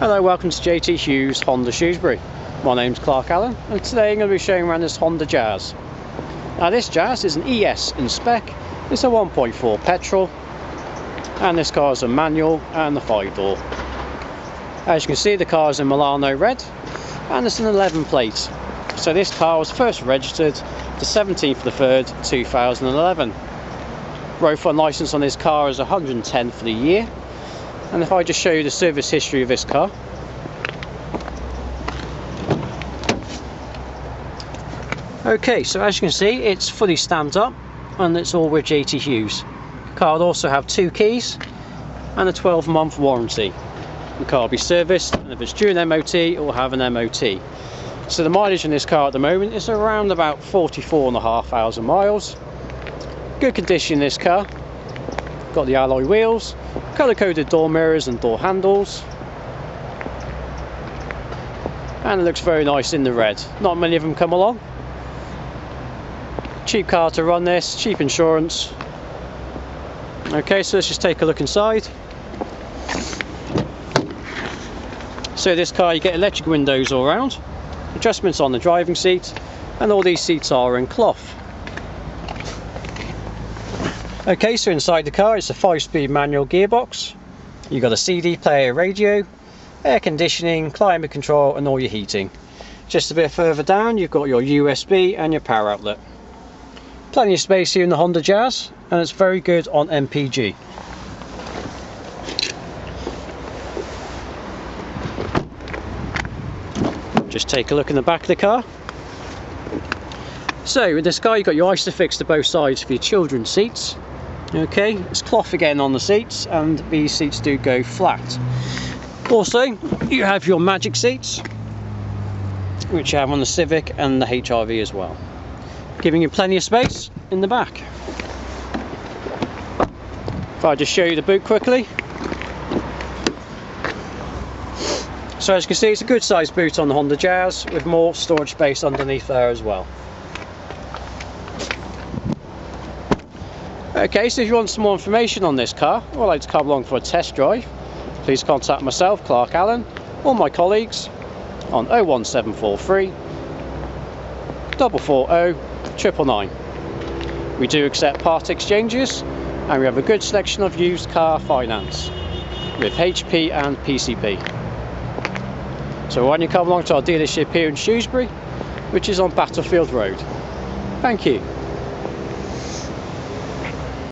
Hello, welcome to JT Hughes Honda Shrewsbury. My name's Clark Allen and today I'm going to be showing around this Honda Jazz. Now this Jazz is an ES in spec, it's a 1.4 petrol and this car is a manual and the 5 door. As you can see the car is in Milano red and it's an 11 plate. So this car was first registered the 17th of the 3rd 2011. Road fund license on this car is 110 for the year and if I just show you the service history of this car. Okay so as you can see it's fully stamped up and it's all with JT Hughes. The car will also have two keys and a 12 month warranty. The car will be serviced and if it's due an MOT it will have an MOT so the mileage in this car at the moment is around about 44 and a half thousand miles. Good condition in this car got the alloy wheels colour coded door mirrors and door handles. And it looks very nice in the red. Not many of them come along. Cheap car to run this cheap insurance. Okay so let's just take a look inside. So this car you get electric windows all around adjustments on the driving seat and all these seats are in cloth Okay, so inside the car it's a 5-speed manual gearbox. You've got a CD player radio, air conditioning, climate control and all your heating. Just a bit further down you've got your USB and your power outlet. Plenty of space here in the Honda Jazz and it's very good on MPG. Just take a look in the back of the car. So in this car you've got your ISOFIX to both sides for your children's seats okay it's cloth again on the seats and these seats do go flat. Also you have your magic seats which you have on the Civic and the HRV as well giving you plenty of space in the back. If I just show you the boot quickly. So as you can see it's a good sized boot on the Honda Jazz with more storage space underneath there as well Okay, so if you want some more information on this car or like to come along for a test drive, please contact myself, Clark Allen, or my colleagues on 01743 440 999. We do accept part exchanges and we have a good selection of used car finance with HP and PCP. So why don't you come along to our dealership here in Shrewsbury, which is on Battlefield Road. Thank you.